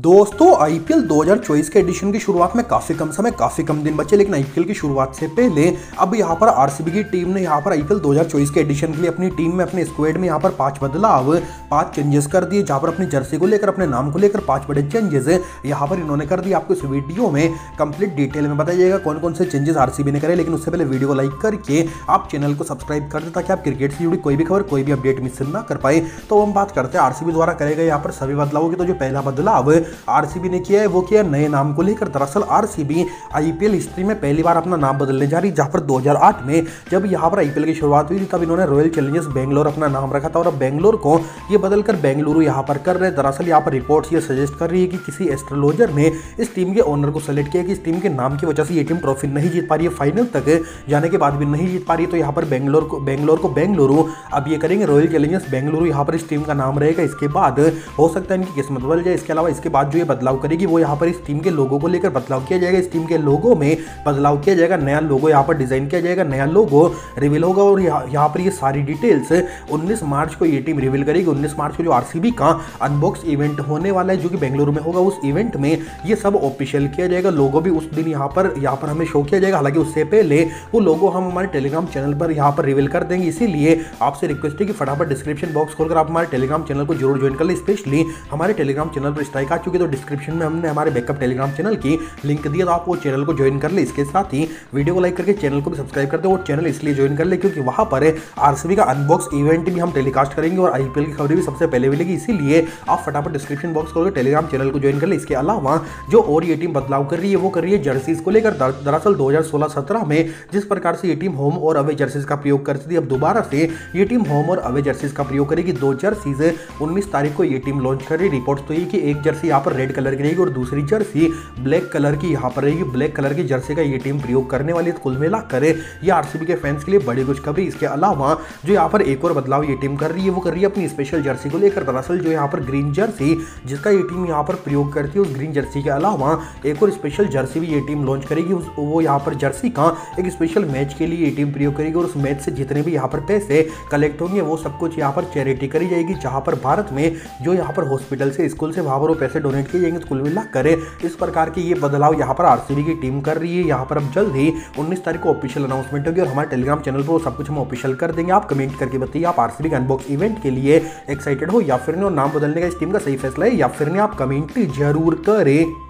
दोस्तों आईपीएल 2024 के एडिशन की शुरुआत में काफ़ी कम समय, काफ़ी कम दिन बचे, लेकिन आईपीएल की शुरुआत से पहले अब यहाँ पर आरसीबी की टीम ने यहाँ पर आईपीएल 2024 के एडिशन के लिए अपनी टीम में, अपने स्क्वाड में यहाँ पर पाँच बदलाव, पाँच चेंजेस कर दिए, जहाँ पर अपनी जर्सी को लेकर, अपने नाम को लेकर पाँच बड़े चेंजेस यहाँ पर इन्होंने कर दिए। आपको इस वीडियो में कंप्लीट डिटेल में बताइएगा कौन कौन से चेंजेस आरसीबी ने करे, लेकिन उससे पहले वीडियो को लाइक करके आप चैनल को सब्सक्राइब कर दे, ताकि आप क्रिकेट से जुड़ी कोई भी खबर, कोई भी अपडेट मिस ना कर पाए। तो हम बात करते हैं आरसीबी द्वारा करे गए यहाँ पर सभी बदलावों की। तो जो पहला बदलाव आरसीबी ने किया है, वो किया नए नाम को लेकर। दरअसल आरसीबी आईपीएल हिस्ट्री में पहली बार अपना नाम बदलने जा रही जहाँ पर 2008 में जब यहाँ पर आईपीएल की शुरुआत हुई थी, तब इन्होंने रॉयल चैलेंजर्स बेंगलोर अपना नाम रखा था और अब बेंगलोर को ये बदलकर बेंगलुरु यहाँ पर कर रहे दरअसल यहाँ पर रिपोर्ट्स ये सजेस्ट कर रही है कि किसी एस्ट्रोलॉजर ने इस टीम के ओनर को सेलेक्ट किया कि इस टीम के नाम की वजह से ये टीम ट्रॉफी नहीं जीत पा रही है फाइनल तक जाने के बाद भी नहीं जीत पा रही है। तो यहाँ पर बेंगलोर को बेंगलोर को बेंगलुरु अब ये करेंगे। रॉयल चैलेंजर्स बेंगलुरु यहाँ पर इस टीम का नाम रहेगा। इसके बाद हो सकता है इनकी किस्मत बदल जाए। इसके अलावा इसके बाद जो ये बदलाव करेगी, वो यहाँ पर इस टीम के लोगों को लेकर बदलाव किया जाएगा। इस टीम के लोगों में बदलाव किया जाएगा, नया लोगो यहाँ पर डिज़ाइन किया जाएगा, नया लोगो रिवील होगा और यहाँ पर ये सारी डिटेल्स 19 मार्च को ये टीम रिवील करेगी। 19 मार्च को जो आरसीबी का अनबॉक्स इवेंट होने वाला है, जो कि बेंगलुरु में होगा, उस इवेंट में ये सब ऑफिशियल किया जाएगा। लोगो भी उस दिन यहाँ पर यहाँ पर हमें शो किया जाएगा। हालाँकि उससे पहले वो लोगो हम हमारे टेलीग्राम चैनल पर यहाँ पर रिवील कर देंगे। इसीलिए आपसे रिक्वेस्ट है कि फटाफट डिस्क्रिप्शन बॉक्स खोलकर आप हमारे टेलीग्राम चैनल को ज़रूर ज्वाइन कर ले। स्पेशली हमारे टेलीग्राम चैनल पर स्ट्राइक आ चुके तो डिस्क्रिप्शन में हमने हमारे बैकअप टेलीग्राम चैनल की लिंक दिया तो आप वो चैनल को ज्वाइन कर ले। इसके साथ ही वीडियो को लाइक करके चैनल को भी सब्सक्राइब कर दे वो चैनल इसलिए ज्वाइन कर ले क्योंकि वहाँ पर आरसीबी का अनबॉक्स इवेंट भी हम टेलीकास्ट करेंगे और आईपीएल की खबरें भी सबसे पहले मिलेगी। इसीलिए आप फटाफट डिस्क्रिप्शन बॉक्स खोल टेलीग्राम चैनल को ज्वाइन कर ले। इसके अलावा जो और ये टीम बदलाव कर रही है, वो कर रही है जर्सीज को लेकर। दरअसल दो हज़ार में जिस प्रकार से ये टीम होम और अवे जर्सीज का प्रयोग करती थी, अब दोबारा से ये टीम होम और अवे जर्सीज का प्रयोग करेगी। दो जर्सीज उन्नीस तारीख को ये टीम लॉन्च कर रही रिपोर्ट तो ये कि एक जर्सी यहाँ पर रेड कलर की रहेगी और दूसरी जर्सी ब्लैक कलर की यहाँ पर रहेगी। ब्लैक कलर की जर्सी का ये टीम प्रयोग करने वाली कुल मिला करे ये आरसीबी के फैंस के लिए बड़ी खुशखबरी। इसके अलावा जो यहाँ पर एक और बदलाव ये टीम कर रही है, वो कर रही है अपनी स्पेशल जर्सी को लेकर। दरअसल जो यहाँ पर ग्रीन जर्सी जिसका ये टीम यहाँ पर प्रयोग करती है, उस ग्रीन जर्सी के अलावा एक और स्पेशल जर्सी भी ये टीम लॉन्च करेगी। वो यहाँ पर जर्सी का एक स्पेशल मैच के लिए ये टीम प्रयोग करेगी और उस मैच से जितने भी यहाँ पर पैसे कलेक्ट होंगे, वो सब कुछ यहाँ पर चैरिटी करी जाएगी, जहाँ पर भारत में जो यहाँ पर हॉस्पिटल से स्कूल से वहाँ पर वो पैसे डोनेट किए जाएँगे कुल मिला करे, इस प्रकार के ये बदलाव यहाँ पर आरसीबी की टीम कर रही है। यहाँ पर अब जल्द ही 19 तारीख को ऑफिशियल अनाउंसमेंट होगी और हमारे टेलीग्राम चैनल पर सब कुछ हम ऑफिशियल कर देंगे। आप कमेंट करके बताइए, आप आरसीबी के अनबॉक्स इवेंट के लिए एक्साइटेड हो या फिर नाम बदलने का इस टीम का सही फैसला है या फिर नहीं, आप कमेंट ज़रूर करें।